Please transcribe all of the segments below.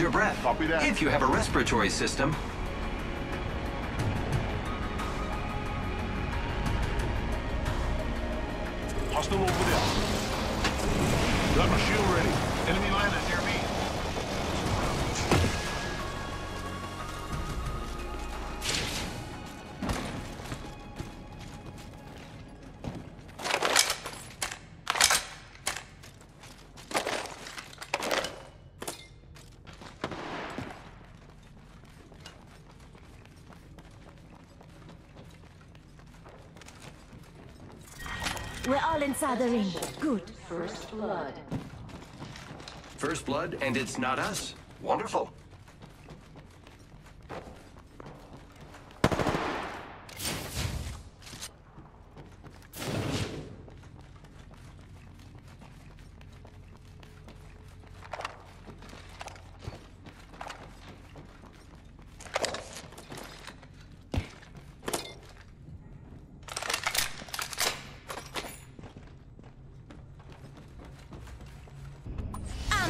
your breath. Copy that. If you have a respiratory system. Hostile over there. Got my shield ready. Enemy landing near me. We're all inside the ring. Good. First blood. First blood, and it's not us. Wonderful.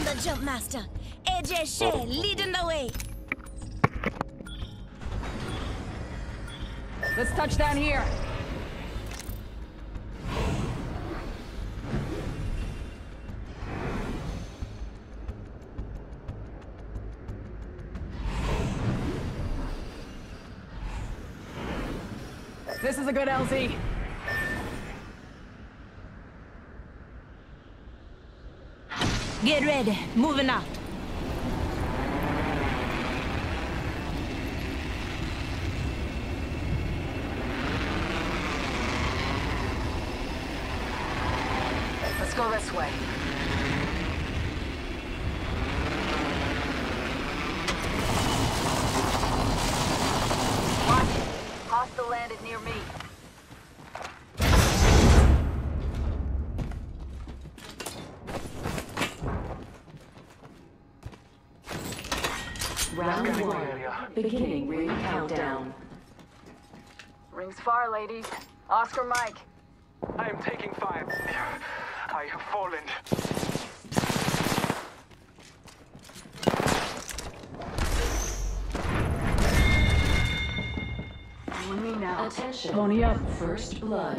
I'm the jump master. Ajay Che leading the way. Let's touch down here. This is a good LZ. Get ready. Moving out. Let's go this way. Watch it. Hostile landed near me. Round one. Beginning ring countdown. Rings far, ladies. Oscar Mike. I am taking fire. I have fallen. Join now. Attention. Pony up. First blood.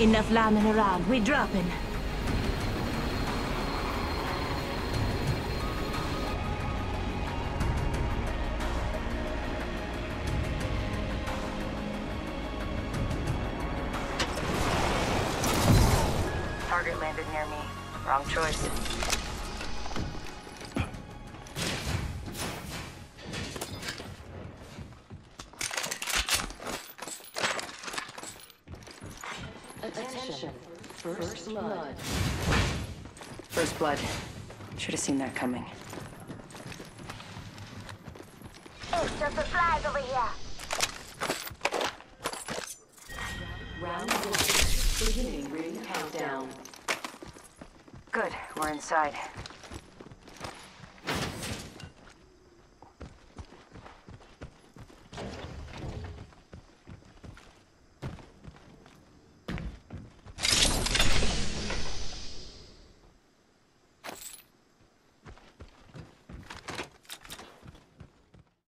Enough lambing around. We're dropping. Target landed near me. Wrong choice. Attention. First blood. First blood. Should have seen that coming. Extra supplies over here. Round one. Beginning ring countdown. Good. We're inside.